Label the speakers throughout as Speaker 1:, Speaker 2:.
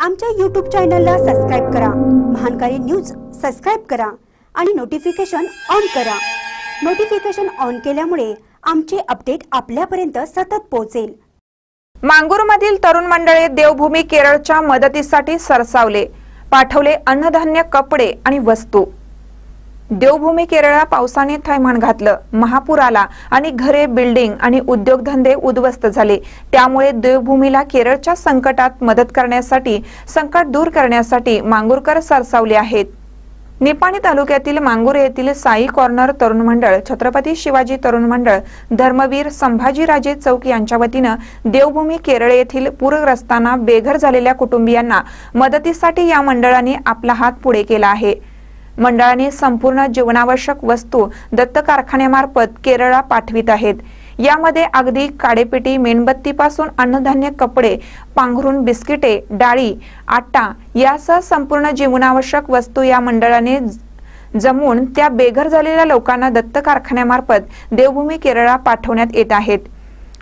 Speaker 1: आमच्या यूट्यूब चॅनलला सबस्क्राईब करा. महानकारी न्यूज सबस्क्राईब करा आणि नोटिफिकेशन ऑन करा. नोटिफिकेशन ऑन केल्यामुळे आमचे अपडेट आपल्यापर्यंत सतत पोहोचेल.
Speaker 2: मांगूरमधील तरुण मंडळे देवभूमी केरळच्या मदतीसाठी सरसावले. पाठवले अन्नधान्य कपडे आणि वस्तू. देवभूमी केरळला पावसाने थैमान घातलं. महापूर आला आणि घरे बिल्डिंग आणि उद्योगधंदे उद्ध्वस्त झाले. त्यामुळे देवभूमीला केरळच्या संकटात मदत करण्यासाठी संकट दूर करण्यासाठी मांगूरकर सरसावले आहेत. निपाणी तालुक्यातील मांगूर येथील साई कॉर्नर तरुण मंडळ छत्रपती शिवाजी तरुण मंडळ धर्मवीर संभाजीराजे चौक यांच्या वतीनं देवभूमी केरळ येथील पूरग्रस्तांना बेघर झालेल्या कुटुंबियांना मदतीसाठी या मंडळाने आपला हात पुढे केला आहे. मंडळाने संपूर्ण जीवनावश्यक वस्तू दत्त कारखान्यामार्फत केरळला पाठवित आहेत. यामध्ये अगदी काडेपेटी मेणबत्तीपासून अन्नधान्य कपडे पांघरून बिस्किटे डाळी आटा यासह संपूर्ण जीवनावश्यक वस्तू या मंडळाने ज- जमवून त्या बेघर झालेल्या लोकांना दत्त कारखान्यामार्फत देवभूमी केरळला पाठवण्यात येत आहेत.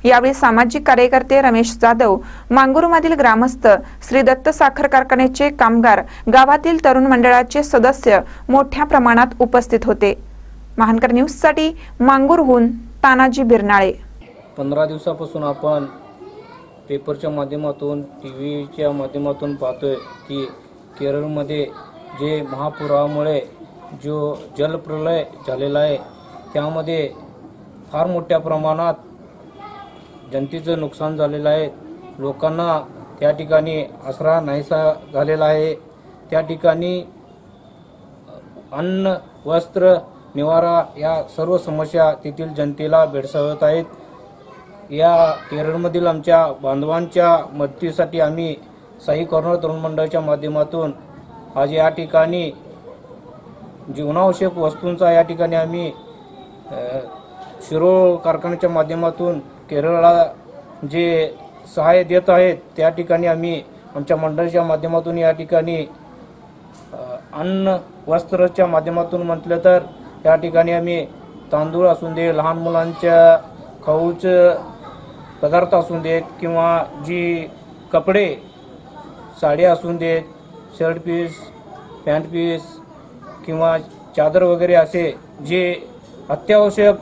Speaker 2: यावेळी सामाजिक कार्यकर्ते रमेश जाधव मांगुरमधील ग्रामस्थ श्री दत्त साखर कारखान्याचे कामगार गावातील तरुण मंडळाचे सदस्य मोठ्या प्रमाणात उपस्थित होते. महानकर न्यूजसाठी मांगूरहून तानाजी बिरनाळे.
Speaker 3: पंधरा दिवसापासून आपण पेपरच्या माध्यमातून टी व्हीच्या माध्यमातून पाहतोय की केरळमध्ये जे महापुरामुळे जो जलप्रलय झालेला आहे त्यामध्ये फार मोठ्या प्रमाणात जनतेचं नुकसान झालेलं आहे. लोकांना त्या ठिकाणी आसरा नाहीसा झालेला आहे. त्या ठिकाणी अन्न वस्त्र निवारा या सर्व समस्या तेथील जनतेला भेडसावत आहेत. या केरळमधील आमच्या बांधवांच्या मदतीसाठी आम्ही साई कॉर्नर तरुण मंडळाच्या माध्यमातून आज या ठिकाणी जीवनावश्यक वस्तूंचा या ठिकाणी आम्ही शिरोळ कारखान्याच्या माध्यमातून केरळला जे सहाय्य देत आहेत त्या ठिकाणी आम्ही आमच्या मंडळाच्या माध्यमातून या ठिकाणी अन्न वस्त्रच्या माध्यमातून म्हटलं तर या ठिकाणी आम्ही तांदूळ असून दे लहान मुलांच्या खाऊचं पदार्थ असून देत किंवा जी कपडे साड्या असून देत शर्ट पीस पॅन्ट पीस किंवा चादर वगैरे असे जे अत्यावश्यक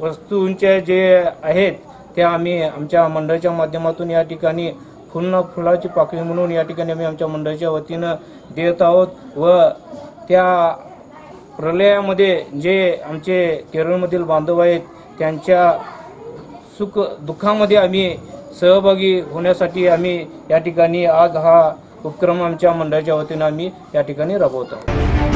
Speaker 3: वस्तूंचे जे आहेत त्या आम्ही आमच्या मंडळाच्या माध्यमातून या ठिकाणी फुल फुलाची पाकळी म्हणून या ठिकाणी आम्ही आमच्या मंडळाच्या वतीनं देत आहोत व त्या प्रलयामध्ये जे आमचे केरळमधील बांधव आहेत त्यांच्या सुख दुःखामध्ये आम्ही सहभागी होण्यासाठी आम्ही या ठिकाणी आज हा उपक्रम आमच्या मंडळाच्या वतीनं आम्ही या ठिकाणी राबवत आहोत.